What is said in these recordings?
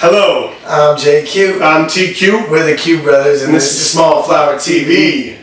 Hello, I'm JQ. I'm TQ, We're the Q Brothers, and this is Small Flower TV.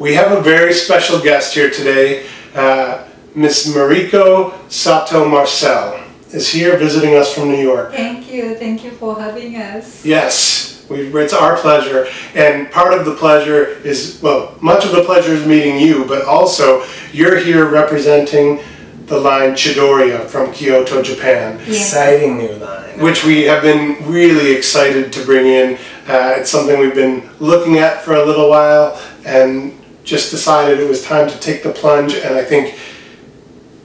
We have a very special guest here today. Uh, Miss Mariko Sato Marcel is here visiting us from New York. Thank you. Thank you for having us. Yes, we, it's our pleasure. And part of the pleasure is, well, much of the pleasure is meeting you, but also you're here representing the line Chidoriya from Kyoto, Japan. Yes. Exciting new line. which we have been really excited to bring in. Uh, it's something we've been looking at for a little while and just decided it was time to take the plunge. And I think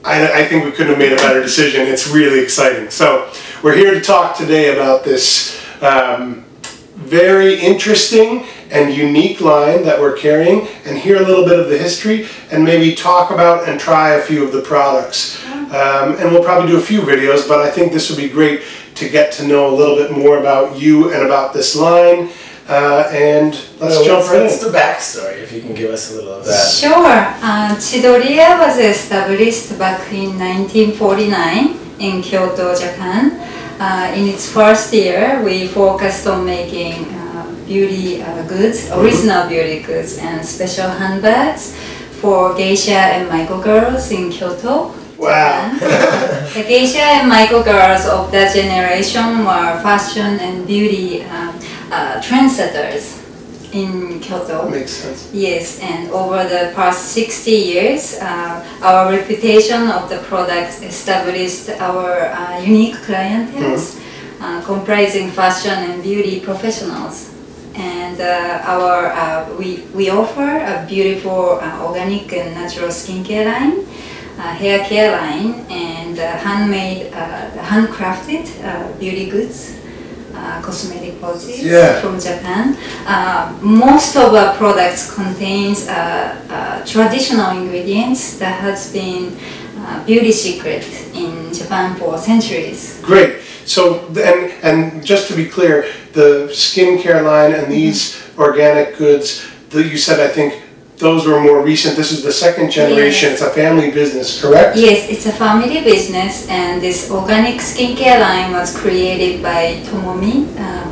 I, I think we couldn't have made a better decision. It's really exciting. So we're here to talk today about this um, very interesting and unique line that we're carrying and hear a little bit of the history and maybe talk about and try a few of the products. Um, and we'll probably do a few videos, but I think this would be great to get to know a little bit more about you and about this line. Uh, and let's Well, jump what's, right what's in. the backstory, if you can give us a little of that? Sure. Uh, Chidoriya was established back in 1949 in Kyoto, Japan. Uh, in its first year, we focused on making uh, beauty uh, goods, original beauty goods, and special handbags for geisha and maiko girls in Kyoto. Wow. The geisha and maiko girls of that generation were fashion and beauty um, uh, trendsetters in Kyoto. Makes sense. Yes, and over the past 60 years, uh, our reputation of the products established our uh, unique clientele, uh, comprising fashion and beauty professionals. And uh, our uh, we, we offer a beautiful uh, organic and natural skincare line, hair care line, and uh, handmade, uh, handcrafted uh, beauty goods. Uh, cosmetic pouches Yeah. from Japan. Uh, most of our products contains uh, uh, traditional ingredients that has been uh, beauty secret in Japan for centuries. Great. So, and and just to be clear, the skincare line and these organic goods that you said, I think those were more recent. This is the second generation. Yes. It's a family business, correct? Yes, it's a family business, and this organic skincare line was created by Tomomi uh,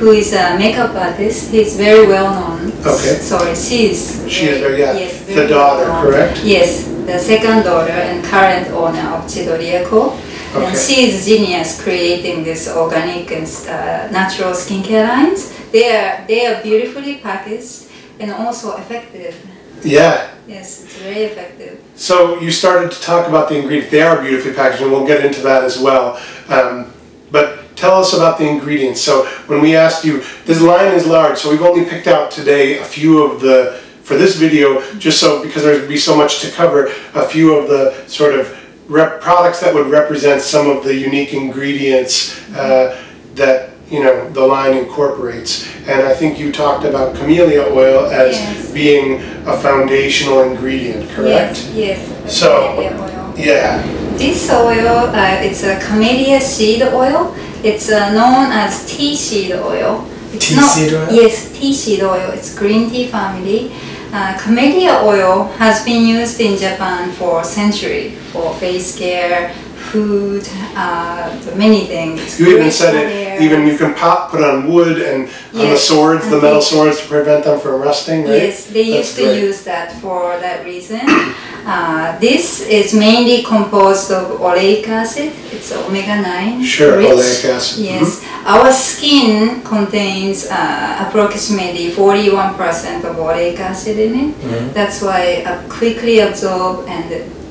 who is a makeup artist. He's very well known. Okay. Sorry, she is. She is very- yeah. Yes, The daughter, well correct? Yes, the second daughter and current owner of Chidoriya Co. Okay. And she is genius creating this organic and uh, natural skincare lines. They are they are beautifully packaged and also effective. Yeah. Yes, it's very effective. So you started to talk about the ingredients. They are beautifully packaged, and we'll get into that as well. Um, but tell us about the ingredients. So when we asked you, this line is large, so we've only picked out today a few of the for this video, just so because there'd be so much to cover, a few of the sort of rep products that would represent some of the unique ingredients uh, that you know the line incorporates. And I think you talked about camellia oil as Yes. being a foundational ingredient, correct? Yes, yes. So- oil. Yeah. This oil, uh, it's a camellia seed oil. It's uh, known as tea seed oil. It's Tea not- seed oil? Yes, tea seed oil. It's green tea family. Uh, camellia oil has been used in Japan for a century for face care, food, uh, many things. You even said it. Even you can pop put on wood and on the Yes, swords, the metal swords to prevent them from rusting, right? Yes, they That's used to great. use that for that reason. Uh, this is mainly composed of oleic acid. It's omega 9. Sure, rich. oleic acid. Yes. Our skin contains uh, approximately 41% of oleic acid in it. Mm-hmm. That's why uh, quickly absorb and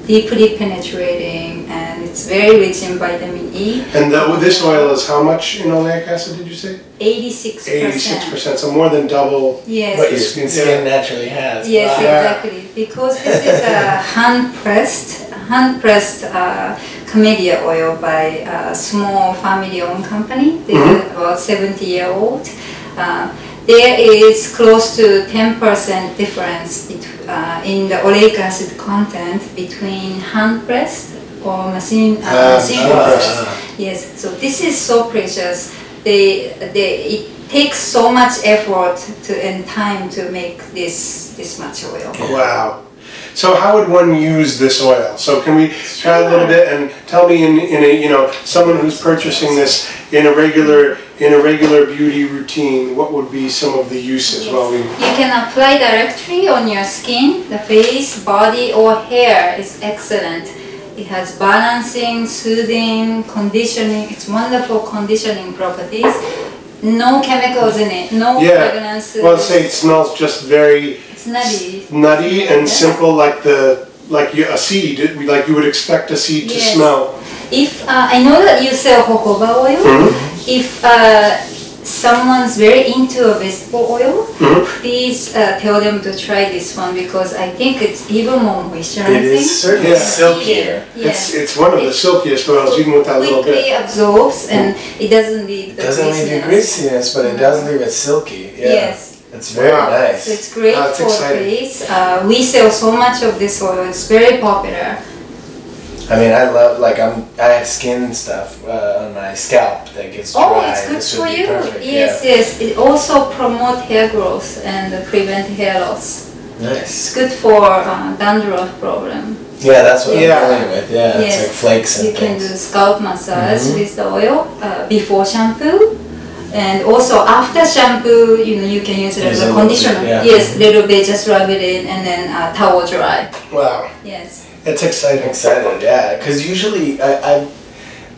deeply penetrating and it's very rich in vitamin E. And the, this oil is how much in oleic acid did you say? 86%. Eighty-six percent, so more than double. Yes. What your Yeah. skin, skin naturally has. Yes, Wow. exactly. Because this is a hand pressed, hand pressed uh, camellia oil by a small family owned company. They are about 70 year old. Uh, there is close to 10% difference bet- uh, in the oleic acid content between hand pressed or machine, uh, Ah, machine hand processed. pressed. Yes, so this is so precious. They, they, it takes so much effort to, and time to make this this much oil. Wow. So how would one use this oil? So can we try a little bit and tell me in, in a you know someone who's purchasing this in a regular in a regular beauty routine, what would be some of the uses? Well, we You can apply directly on your skin, the face, body, or hair is excellent. It has balancing, soothing, conditioning. It's wonderful conditioning properties. No chemicals in it. No yeah. fragrances. Well, say it smells just very it's nutty. nutty and Yeah. simple, like the like a seed, like you would expect a seed to Yes. smell. If uh, I know that you sell jojoba oil, Mm-hmm. if uh, someone's very into a vegetable oil, Mhm. please uh, tell them to try this one because I think it's even more moisturizing. It is certainly Yeah. silkier. Yes. It's it's one of the silkiest oils, even with that little bit. quickly absorbs and it doesn't leave the doesn't leave you greasiness. greasiness, but it does leave it silky. Yeah. Yes. It's very Wow. nice. So it's great That's for exciting. face. Uh, we sell so much of this oil. It's very popular. I mean, I love like I'm. I have skin stuff uh, on my scalp that gets dry. Oh, it's good this for you. Perfect. Yes, yes. It also promote hair growth and prevent hair loss. yeah. Nice. It's good for uh, dandruff problem. Yeah, that's what Yeah. I'm dealing with. Yeah, Yes. it's like flakes and You can do scalp massage Mhm. with the oil uh, before shampoo. And also after shampoo, you know, you can use it as a a conditioner. bit, yeah. Yes, little bit, just rub it in and then uh, towel dry. Wow, Yes. It's I'm exciting. excited, yeah, because usually I, I,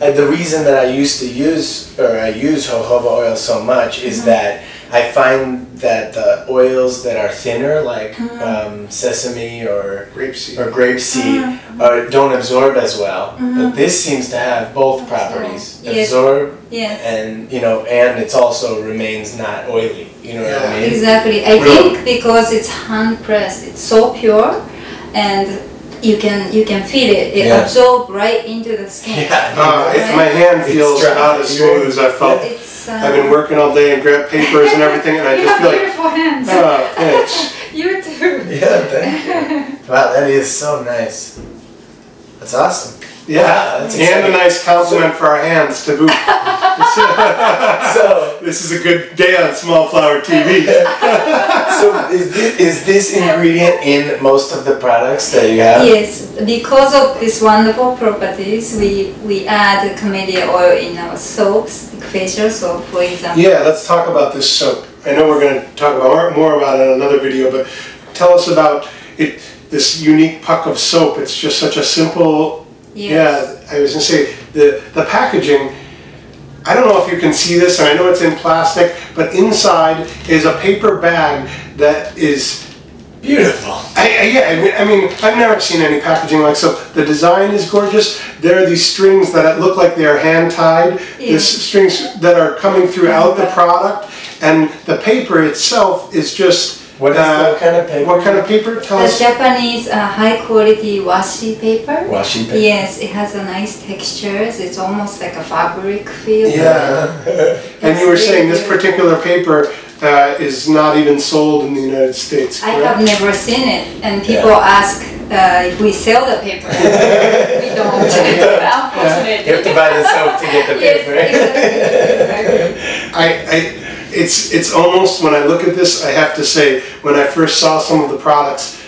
I, the reason that I used to use or I use jojoba oil so much is Mm-hmm. that I find that the oils that are thinner, like Mm-hmm. um, sesame or Grapeseed. or grapeseed, Mm-hmm. uh, don't absorb as well. But this seems to have both properties: Yes. absorb Yes. and you know, and it's also remains not oily. You know what I mean? Exactly. I think because it's hand pressed, it's so pure, and you can you can feel it. It Yeah. absorbb right into the skin. Yeah. Uh, if my hand feels dry. about as smooth as I felt. It's. Uh, I've been working all day and grab papers and everything, and I just feel like, beautiful hands. oh, thanks. you too. Yeah, thank you. Wow, that is so nice. That's awesome. Yeah, that's and a nice compliment for our hands to boot. So, this is a good day on Small Flower TV. so is this, is this ingredient in most of the products that you have? Yes, because of these wonderful properties, we we add camellia oil in our soaps, like facial soap, for example. Yeah, let's talk about this soap. I know we're going to talk about more about it in another video, but tell us about it. This unique puck of soap. It's just such a simple. Yes. Yeah, I was going to say the the packaging. I don't know if you can see this, and I know it's in plastic, but inside is a paper bag that is Beautiful. I, I, yeah, I mean, I mean, I've never seen any packaging like so. The design is gorgeous. There are these strings that look like they are hand tied. Yeah. These strings that are coming throughout the mm-hmm. product, and the paper itself is just. What is uh, what kind of paper? What kind of paper? Tell The us. Japanese uh, high quality washi paper. Washi paper. Yes, it has a nice texture. It's almost like a fabric feel. Yeah. And you were It's saying this particular paper uh, is not even sold in the United States. I have never seen it, and people ask uh, if we sell the paper. we don't, unfortunately. You have to buy the soap to get the paper. exactly, exactly. I, I, it's, it's almost when I look at this, I have to say, when I first saw some of the products,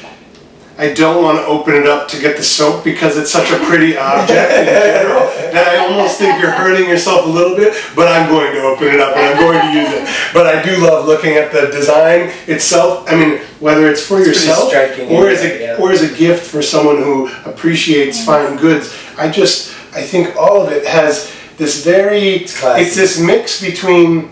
I don't want to open it up to get the soap because it's such a pretty object in general that I almost think you're hurting yourself a little bit. But I'm going to open it up and I'm going to use it. But I do love looking at the design itself. I mean, whether it's for It's yourself striking, or as a yeah. or as a gift for someone who appreciates fine goods, I just I think all of it has this very It's it's this mix between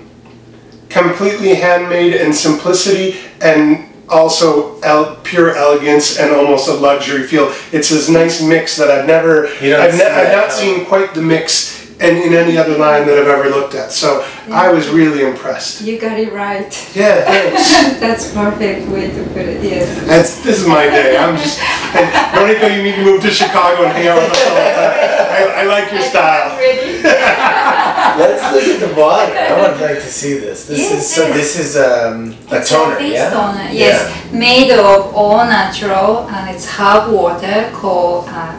completely handmade and simplicity and also el- pure elegance and almost a luxury feel. It's this nice mix that I've never, You don't I've, ne- I've not seen quite the mix in, in any other line that I've ever looked at. So I was really impressed. You got it right. Yeah, thanks. That's perfect way to put it. Yes. That's, this is my day. I'm just, and Monica, you need to move to Chicago and hang out with us all the time. I, I like your style. Let's look at the water. I would like to see this. This Yes, is so. yes. This is um, a It's toner, face yeah. toner. Yes, made of all natural, and it's herb water called uh,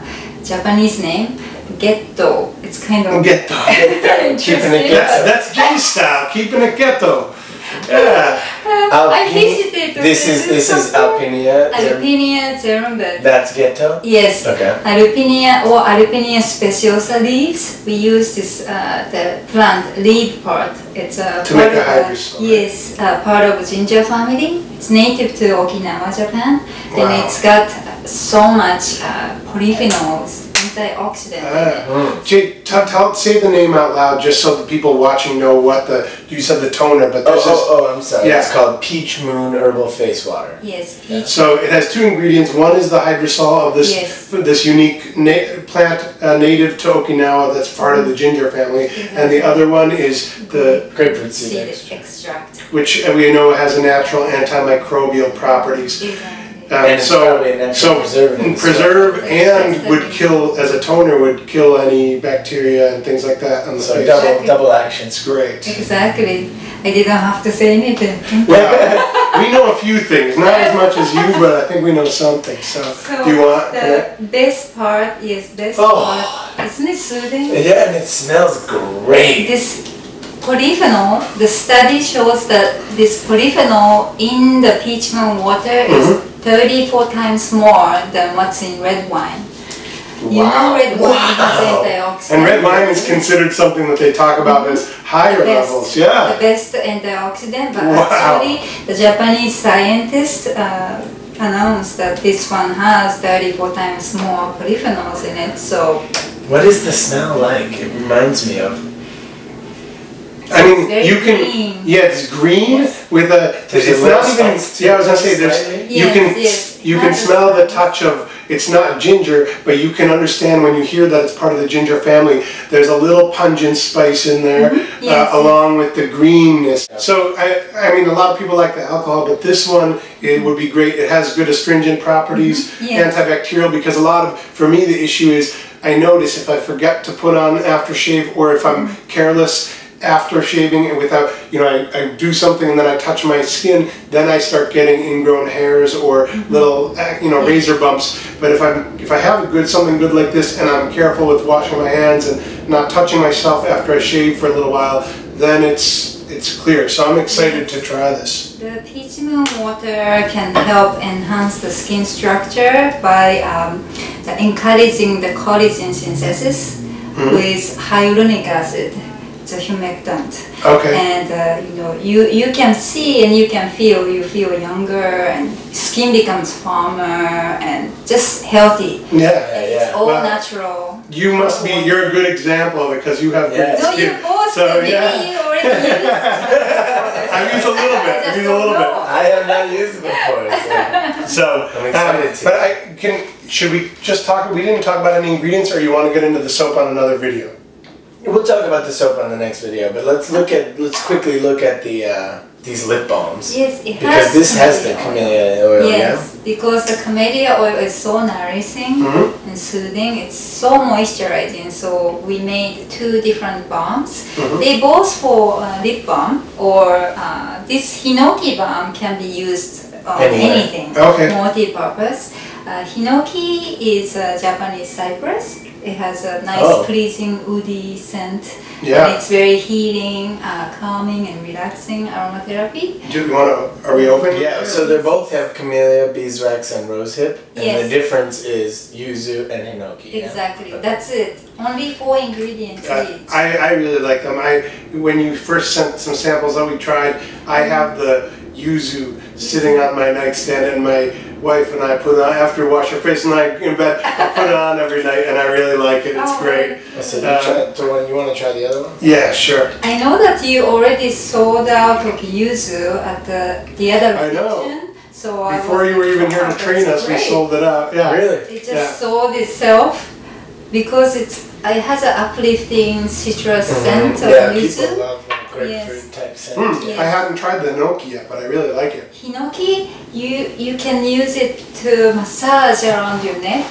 Japanese name Getto. It's kind of Ghetto. Keeping it interesting. That's, that's Jay's style, keeping it ghetto. Yeah. Uh, I hesitate to This say is this is something. Alpinia. Alpinia zerumbet. That's ghetto. Yes. Okay. Alpinia or Alpinia speciosa leaves. We use this uh, the plant leaf part. It's a To part make of hydrosol, right? yes, uh, part of ginger family. It's native to Okinawa, Japan, Wow. and it's got so much uh, polyphenols, antioxidant. in it. Mm. Jay, tell, tell, say the name out loud just so the people watching know what the. You said the toner, but Oh, this is. oh, oh, I'm sorry. Yeah. It's called Peach Moon Herbal Face Water. Yes, peach. So it has two ingredients. One is the hydrosol of this Yes. this unique na- plant uh, native to Okinawa that's part of the ginger family, and the other one is the Grapefruit seed seed extract. extract. which we know has a natural antimicrobial properties. Exactly. Um, And it's so probably a natural so preservative as well. preserve and would kill as a toner would kill any bacteria and things like that on the So face. double Exactly. double action. It's great. Exactly. I didn't have to say anything. Well, we know a few things, not as much as you, but I think we know something. So, So do you want? the best part is best Oh. part. Isn't it soothing? Yeah, and it smells great. This polyphenol, the study shows that this polyphenol in the peach moon water is Mm-hmm. 34 times more than what's in red wine. You know Wow. red wine has Wow. antioxidant. And red wine is considered something that they talk about as higher best, levels. Yeah. the best antioxidant, but Wow. actually the Japanese scientists uh, announced that this one has 34 times more polyphenols in it. So What is the smell like? It reminds me of. I mean, very you can. green. Yeah, it's green Yes. with a. There's it's a not even. Yeah, I was gonna say there's. slightly. You Yes, can. yes. You can Has a smell the touch of. It's not ginger, but you can understand when you hear that it's part of the ginger family. There's a little pungent spice in there, Mm-hmm. Yes, uh, yes. along with the greenness. So I, I mean, a lot of people like the alcohol, but this one it would be great. It has good astringent properties, Mm-hmm. Yes. antibacterial. Because a lot of, for me, the issue is I notice if I forget to put on aftershave or if I'm careless after shaving and without, you know, I, I do something and then I touch my skin, then I start getting ingrown hairs or little, uh, you know, razor bumps. But if I'm, if I have a good, something good like this and I'm careful with washing my hands and not touching myself after I shave for a little while, then it's, it's clear. So I'm excited to try this. The peach moon water can help enhance the skin structure by um, encouraging the collagen synthesis with hyaluronic acid. It's a humectant. Okay. And uh, you know, you, you can see and you can feel, you feel younger and skin becomes firmer and just healthy. Yeah. It's yeah. all Well, natural. You must be, you're a good example of it because you have Yeah. great No, skin. you both, So, maybe yeah. you already used I use a little bit. I just use a little don't bit. I have not used it before. So. So, I'm excited um, to. but I can. Should we just talk? We didn't talk about any ingredients, or you want to get into the soap on another video? We'll talk about the soap on the next video, but let's look at let's quickly look at the uh, these lip balms Yes, it because has this has the camellia oil. Yes, because the camellia oil is so nourishing Mhm. and soothing. It's so moisturizing. So we made two different balms. Mhm. They both for uh, lip balm or uh, this hinoki balm can be used on Anywhere. anything. Okay. Multi-purpose. Uh, hinoki is a Japanese cypress. It has a nice, Oh. pleasing, woody scent. Yeah. And it's very healing, uh, calming, and relaxing aromatherapy. Do you want to? Are we open? Yeah, so they both have camellia, beeswax, and rosehip, and the difference is yuzu and hinoki. Exactly, Okay. that's it. Only four ingredients Uh, each. I, I really like them. I when you first sent some samples that we tried, I have the yuzu sitting on my nightstand, and my wife and I put it on after we wash our face and I in bed. I put it on every night, and I really like it. It's Oh, great. So you, Uh, try, so when you want to try the other one? Yeah, sure. I know that you already sold out of yuzu at the, the other I know. location. So Before was you were even here to train that's us, we sold it out. Yeah. Really? It just Yeah. sold itself because it's it has an uplifting citrus scent of. Yeah, yuzu. People love like, grapefruit Yes. type scent. Hmm, Yes. I haven't tried the enoki yet, but I really like it. Hinoki, you you can use it to massage around your neck,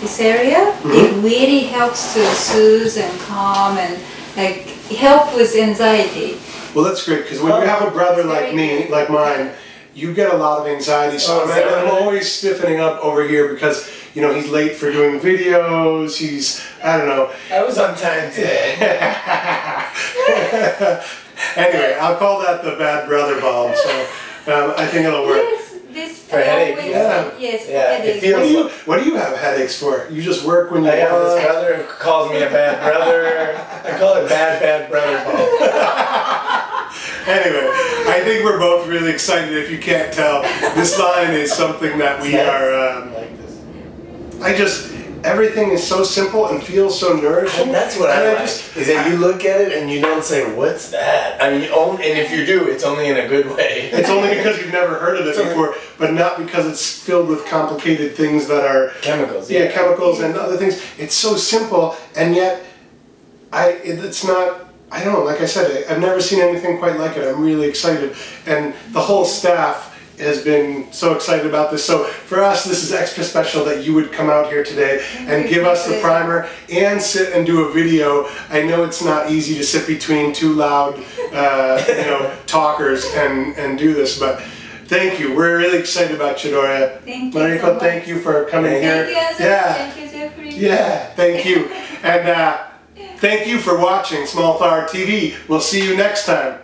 this area. Mm-hmm. It really helps to soothe and calm and like help with anxiety. Well, that's great because when you have a brother like me, like mine, you get a lot of anxiety. So Oh, I'm, I'm always stiffening up over here because you know he's late for doing videos. He's I don't know. I was on time today. anyway, I'll call that the bad brother bomb. So Um, I think it'll work. Yes, this For headache, always, yeah. yes, for Yeah, it feels- What do you What do you have headaches for? You just work when you I have this brother who calls me a bad brother. I call it bad, bad brother Paul. Anyway, I think we're both really excited. If you can't tell, this line is something that we are. Um, like. I just everything is so simple and feels so nourishing. And that's what And I like. just- is that you look at it and you don't say, "What's that?" I mean, only, and if you do, it's only in a good way. It's only because you've never heard of it before, but not because it's filled with complicated things that are chemicals. yeah, Yeah, chemicals and other things. It's so simple, and yet, I it, it's not. I don't know. Like I said, I, I've never seen anything quite like it. I'm really excited, and the whole staff has been so excited about this. So for us, this is extra special that you would come out here today and give us the primer and sit and do a video. I know it's not easy to sit between two loud, uh, you know, talkers and and do this, but. Thank you. We're really excited about Chidora. Thank you Mariko, so thank you for coming Thank here. You, Yeah. Thank you, Jeffrey. Yeah, thank you. And uh, thank you for watching Small Flower TV. We'll see you next time.